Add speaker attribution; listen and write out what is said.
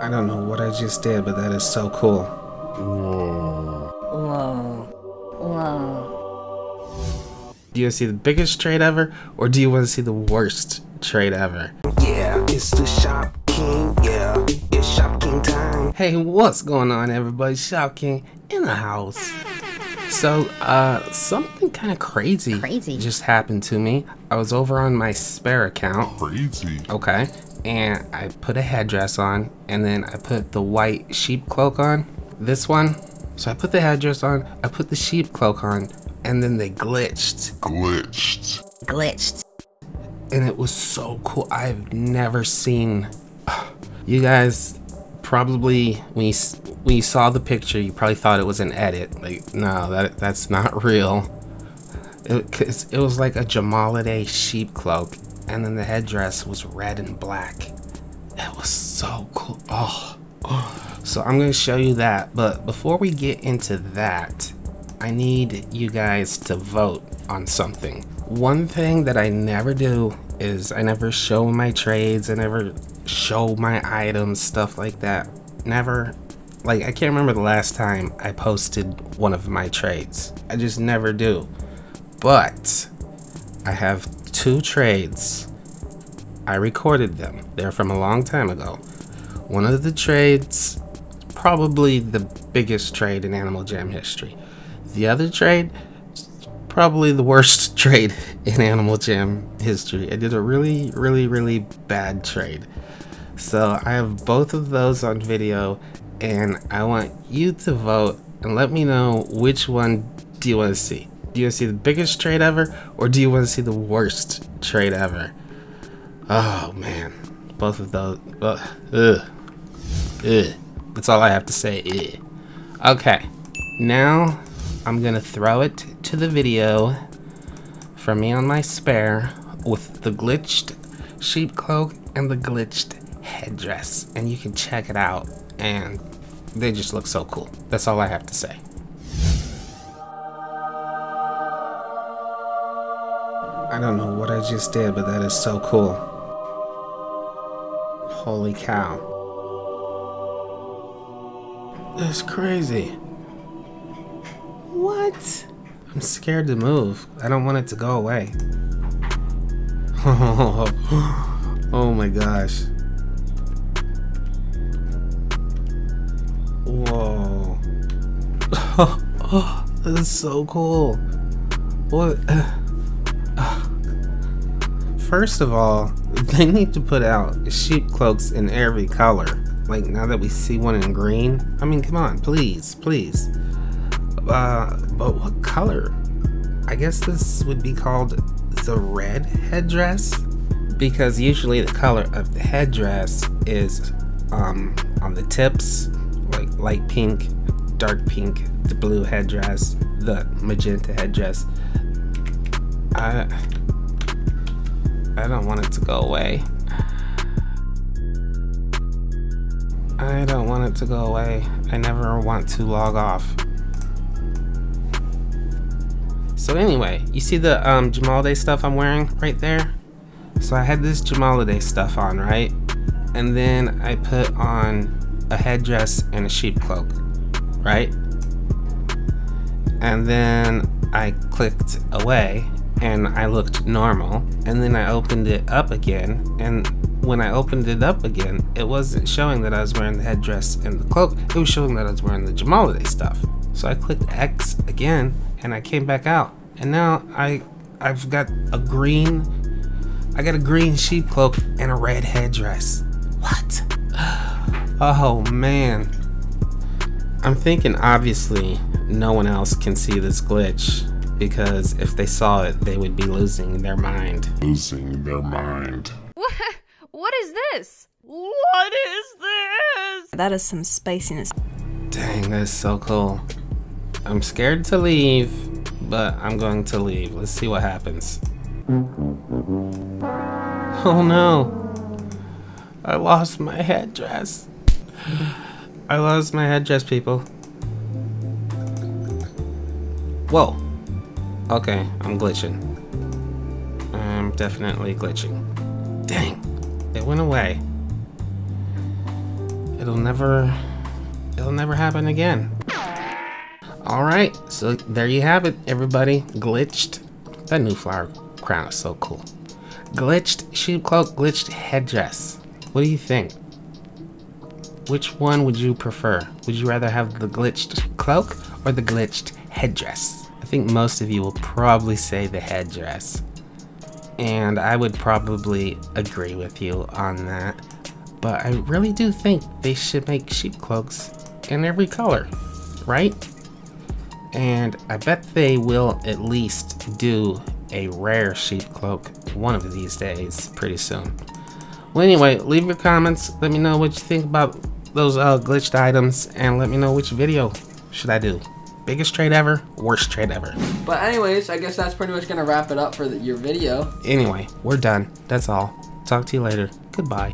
Speaker 1: I don't know what I just did, but that is so cool.
Speaker 2: Whoa.
Speaker 3: Whoa. Whoa.
Speaker 1: Do you see the biggest trade ever, or do you want to see the worst trade ever?
Speaker 4: Yeah, it's the Shop King. Yeah, it's Shopking time.
Speaker 1: Hey, what's going on, everybody? Shopking in the house. So, uh, something kind of crazy,
Speaker 3: Crazy?
Speaker 1: just happened to me. I was over on my spare account,
Speaker 2: Crazy.
Speaker 1: okay, and I put a headdress on, and then I put the white sheep cloak on. This one. So I put the headdress on, I put the sheep cloak on, and then they glitched.
Speaker 2: Glitched.
Speaker 3: Glitched.
Speaker 1: and it was so cool. I've never seen. You guys probably when you when you saw the picture, you probably thought it was an edit. Like, no, that that's not real. It, 'cause it was like a Jamaaliday sheep cloak, and then the headdress was red and black. It was so cool. Oh, oh, so I'm gonna show you that. But before we get into that, I need you guys to vote on something. One thing that I never do is I never show my trades, I never show my items, stuff like that. Never. Like, I can't remember the last time I posted one of my trades. I just never do. But I have two trades. I recorded them. They're from a long time ago. One of the trades, probably the biggest trade in Animal Jam history. The other trade, probably the worst trade in Animal Jam history. I did a really, really, really bad trade. So I have both of those on video, and I want you to vote and let me know which one do you want to see. Do you want to see the biggest trade ever, or do you want to see the worst trade ever? Oh man, both of those. Ugh. Ugh. Ugh. That's all I have to say. Ugh. Okay, now I'm gonna throw it to the video from me on my spare with the glitched sheep cloak and the glitched headdress, and you can check it out. And they just look so cool. That's all I have to say. I don't know what I just did, but that is so cool. Holy cow. That's crazy. What? I'm scared to move. I don't want it to go away. oh my gosh. Whoa. this is so cool. What? First of all, they need to put out sheep cloaks in every color. Like now that we see one in green. I mean, come on, please, please. Uh, but what color? I guess this would be called the red headdress because usually the color of the headdress is um, on the tips, like light pink, dark pink, the blue headdress, the magenta headdress. I I don't want it to go away. I don't want it to go away. I never want to log off. So anyway, you see the um, Jamaaliday stuff I'm wearing right there? So I had this Jamaaliday stuff on, right? And then I put on a headdress and a sheep cloak, right? And then I clicked away and I looked normal. And then I opened it up again. And when I opened it up again, it wasn't showing that I was wearing the headdress and the cloak. It was showing that I was wearing the Jamaaliday stuff. So I clicked X again and I came back out. And now I I've got a green I got a green sheep cloak and a red headdress. What? Oh man. I'm thinking obviously no one else can see this glitch because if they saw it, they would be losing their mind.
Speaker 2: Losing their mind.
Speaker 5: What? What is this? What is this?
Speaker 6: That is some spiciness.
Speaker 1: Dang, that's so cool. I'm scared to leave, but I'm going to leave. Let's see what happens. Oh no. I lost my headdress. I lost my headdress, people. Whoa. Okay, I'm glitching. I'm definitely glitching. Dang. It went away. It it'll never, it'll never happen again. All right, so there you have it, everybody. Glitched. That new flower crown is so cool. Glitched sheep cloak, glitched headdress. What do you think? Which one would you prefer? Would you rather have the glitched cloak or the glitched headdress? I think most of you will probably say the headdress. And I would probably agree with you on that. But I really do think they should make sheep cloaks in every color, right? And I bet they will at least do a rare sheep cloak one of these days pretty soon. Well, anyway, leave your comments. Let me know what you think about those uh, glitched items, and let me know which video should I do. Biggest trade ever, worst trade ever.
Speaker 6: But anyways, I guess that's pretty much gonna wrap it up for the, your video.
Speaker 1: Anyway, we're done. That's all. Talk to you later. Goodbye.